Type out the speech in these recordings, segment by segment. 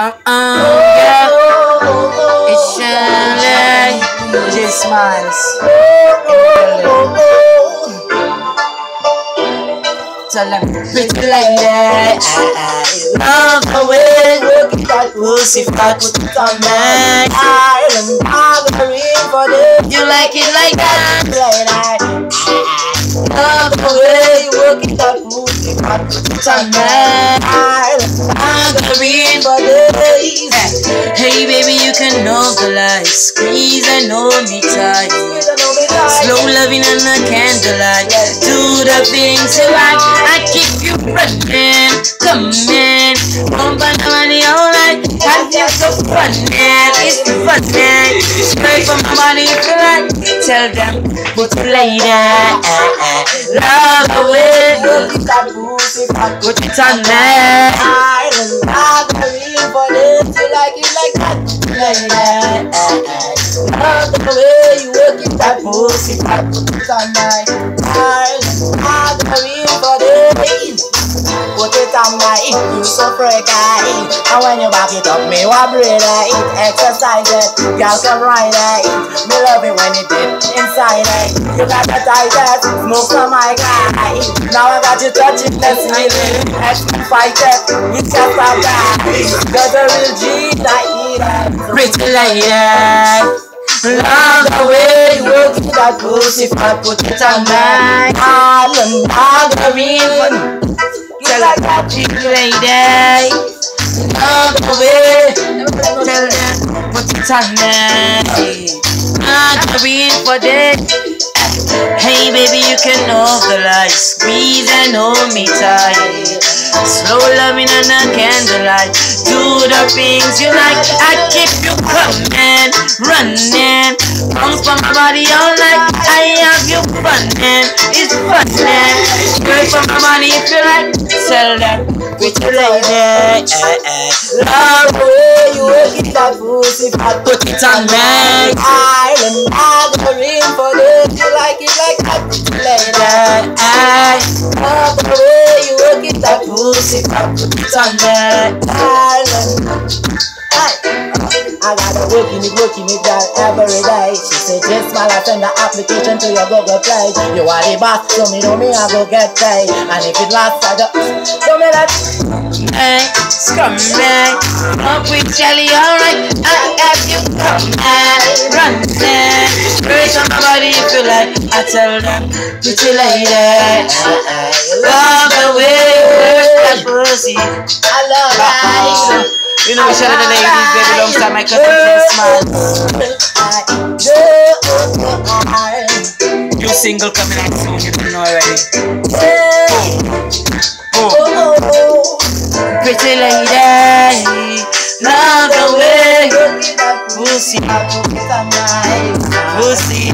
Uh uh, yeah. It's Shirley. J Smiles. Tell them, lady, I, I love the way keep that pussy fat, put it on me. Island margarine for the You like it like that? lady. Love the way it that pussy fat, put it on me. Island margarine for days. Hey baby, you can know the light. Squeeze and hold me tight. Slow loving and the candlelight. Do the things you like. I keep you running, coming. Pump on the money all night. Have you so funny? It's funny. Straight from my body if you like. Tell them, but later. Love the way you Work it that pussy fat, put it on me. Island margarine for days. You like it like that, lady. Love the way you work it that pussy put it on my Island margarine It you so freaky And when you back it up, me want breathe it Exercise it, girl come ride it Me love it when it dip inside it You got the tightest, smoke from my guy. Now I got you touching the ceiling Let's fight it, you can't stop that Cause a real G, I eat it Pretty lady. Love the way you work it that pussy fat, put it on my Island margarine You like that Pretty lady. Love the way what it's on me. Margarine for that. Hey baby, you can know the light. Squeeze and hold me tight. Slow loving and a candlelight. Do the things you like. I keep you coming, running. Bounce from my body all. I you running. It's funny. Straight from my body if you like. Tell them, pretty lady. Eh, eh. Love the way you work it that pussy fat, Put it on me. Island margarine for this You like it like that, lady I Love the way you work it that pussy fat, put it on Sunday. Island I gotta working it, working it girl every day. She said, just while I send the application to your Google Play. You are the boss, so me know me I go get paid. And if it lasts, I just show me that. Hey, scumbag. Up with jelly, alright. I have you coming, running. Raise on my body if you like. I tell them, pretty lady. Love the way you that pussy. I love that. You know, shout out the ladies, baby, alongside my cousin Jay Smile. New single coming out soon, you know already. Oh, Oh. pretty lady. Love the way pussy, pussy.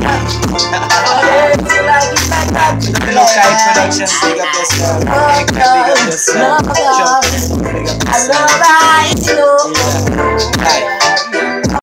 Look, I production, big up yourself. Big up yourself. Jump, big up yourself. I